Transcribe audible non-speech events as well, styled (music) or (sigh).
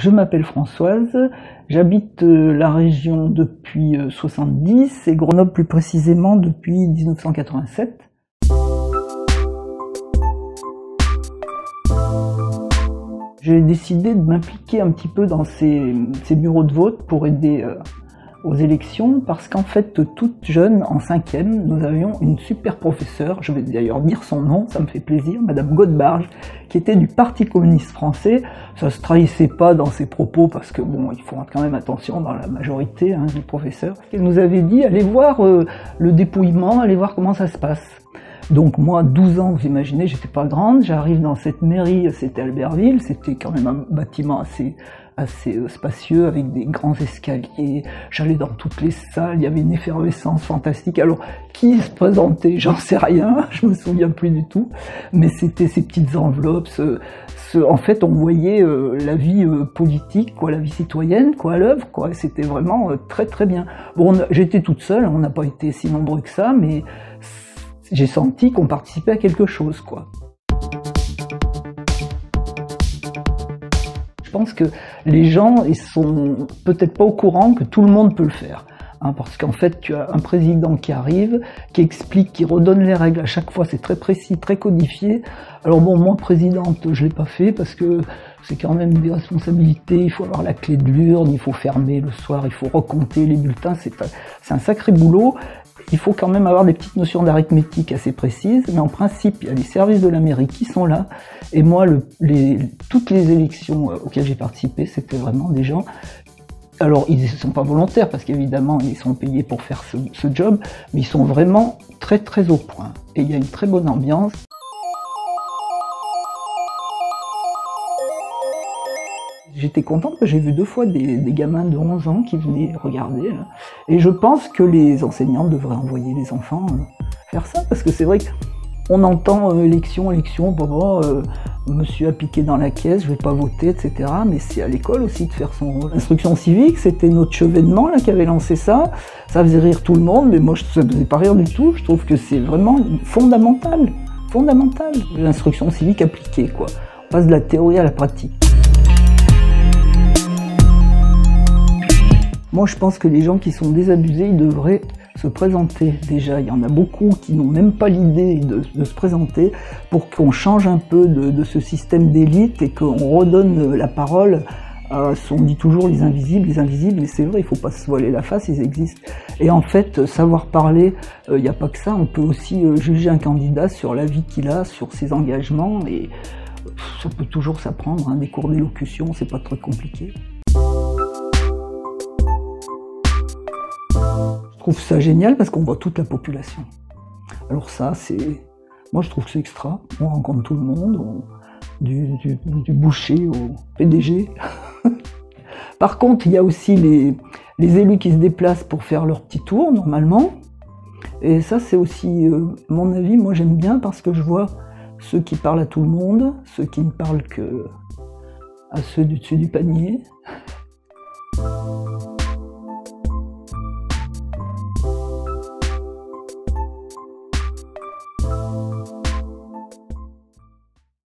Je m'appelle Françoise, j'habite euh, la région depuis 70 euh, et Grenoble plus précisément depuis 1987. J'ai décidé de m'impliquer un petit peu dans ces, bureaux de vote pour aider euh, aux élections parce qu'en fait, toute jeune, en cinquième, nous avions une super professeure, je vais d'ailleurs dire son nom, ça me fait plaisir, Madame Godbarge, qui était du Parti communiste français. Ça se trahissait pas dans ses propos parce que bon, il faut quand même attention dans la majorité hein, des professeurs. Elle nous avait dit, allez voir euh, le dépouillement, allez voir comment ça se passe. Donc moi, 12 ans, vous imaginez, j'étais pas grande, j'arrive dans cette mairie, c'était Albertville, c'était quand même un bâtiment assez assez euh, spacieux avec des grands escaliers. J'allais dans toutes les salles, il y avait une effervescence fantastique. Alors, qui se présentait J'en sais rien, (laughs) je me souviens plus du tout. Mais c'était ces petites enveloppes. en fait, on voyait euh, la vie euh, politique, quoi, la vie citoyenne, quoi, à l'œuvre, quoi. C'était vraiment très très bien. Bon, j'étais toute seule, on n'a pas été si nombreux que ça, mais j'ai senti qu'on participait à quelque chose, quoi. Je pense que les gens ils sont peut-être pas au courant que tout le monde peut le faire. Hein, parce qu'en fait, tu as un président qui arrive, qui explique, qui redonne les règles à chaque fois, c'est très précis, très codifié. Alors bon, moi, présidente, je l'ai pas fait parce que c'est quand même des responsabilités, il faut avoir la clé de l'urne, il faut fermer le soir, il faut recompter les bulletins, c'est un sacré boulot il faut quand même avoir des petites notions d'arithmétique assez précises, mais en principe, il y a les services de la mairie qui sont là. Et moi, toutes les élections euh, auxquelles j'ai participé, c'était vraiment des gens. Alors, ils ne sont pas volontaires parce qu'évidemment, ils sont payés pour faire ce job, mais ils sont vraiment très très au point. Et il y a une très bonne ambiance. J'étais contente que j'ai vu deux fois des, gamins de 11 ans qui venaient regarder. Et je pense que les enseignants devraient envoyer les enfants euh, faire ça, parce que c'est vrai qu'on entend euh, élection, élection, bon, euh, monsieur a piqué dans la caisse, je vais pas voter, etc. Mais c'est à l'école aussi de faire son rôle. L'instruction civique, c'était notre chevènement là qui avait lancé ça. Ça faisait rire tout le monde, mais moi ça me faisait pas rire du tout. Je trouve que c'est vraiment fondamental, fondamental. L'instruction civique appliquée, quoi. On passe de la théorie à la pratique. Moi, je pense que les gens qui sont désabusés, ils devraient se présenter déjà. Il y en a beaucoup qui n'ont même pas l'idée de, se présenter pour qu'on change un peu de, ce système d'élite et qu'on redonne la parole à, on dit toujours les invisibles, les invisibles, et c'est vrai, il faut pas se voiler la face, ils existent. Et en fait, savoir parler, euh, il n'y a pas que ça, on peut aussi euh, juger un candidat sur la vie qu'il a, sur ses engagements, et ça peut toujours s'apprendre, hein, des cours d'élocution, c'est pas très compliqué. Trouve ça génial parce qu'on voit toute la population. Alors ça, c'est... Moi, je trouve que c'est extra. On rencontre tout le monde, du, boucher au PDG. (laughs) Par contre, il y a aussi les, élus qui se déplacent pour faire leur petit tour, normalement. Et ça, c'est aussi euh, mon avis. Moi, j'aime bien parce que je vois ceux qui parlent à tout le monde, ceux qui ne parlent que à ceux du dessus du panier.